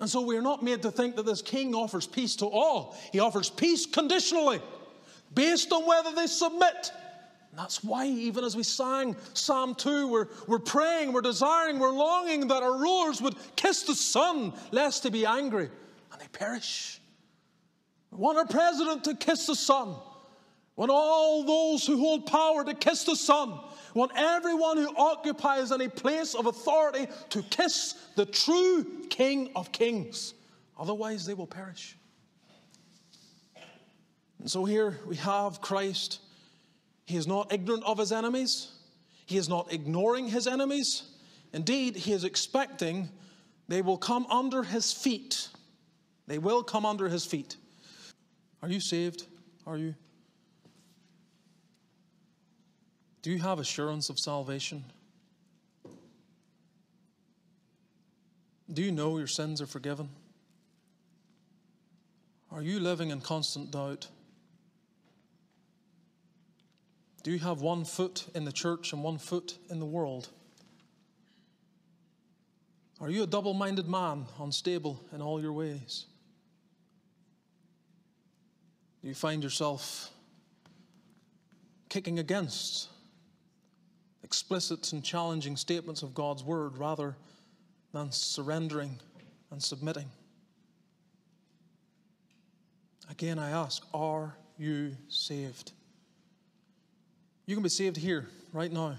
And so we are not made to think that this king offers peace to all. He offers peace conditionally, based on whether they submit. And that's why, even as we sang Psalm 2, we're, we're praying, we're desiring, we're longing that our rulers would kiss the Son, lest they be angry and they perish. We want our president to kiss the Son. Want all those who hold power to kiss the Son. Want everyone who occupies any place of authority to kiss the true King of Kings. Otherwise, they will perish. And so here we have Christ. He is not ignorant of his enemies, he is not ignoring his enemies. Indeed, he is expecting they will come under his feet. They will come under his feet. Are you saved? Are you? Do you have assurance of salvation? Do you know your sins are forgiven? Are you living in constant doubt? Do you have one foot in the church and one foot in the world? Are you a double minded man, unstable in all your ways? Do you find yourself kicking against explicit and challenging statements of God's word rather than surrendering and submitting. Again, I ask, are you saved? You can be saved here, right now,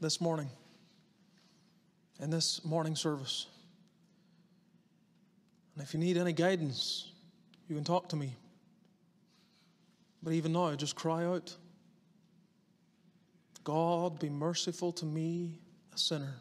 this morning, in this morning service. And if you need any guidance, you can talk to me. But even now, just cry out. God, be merciful to me, a sinner.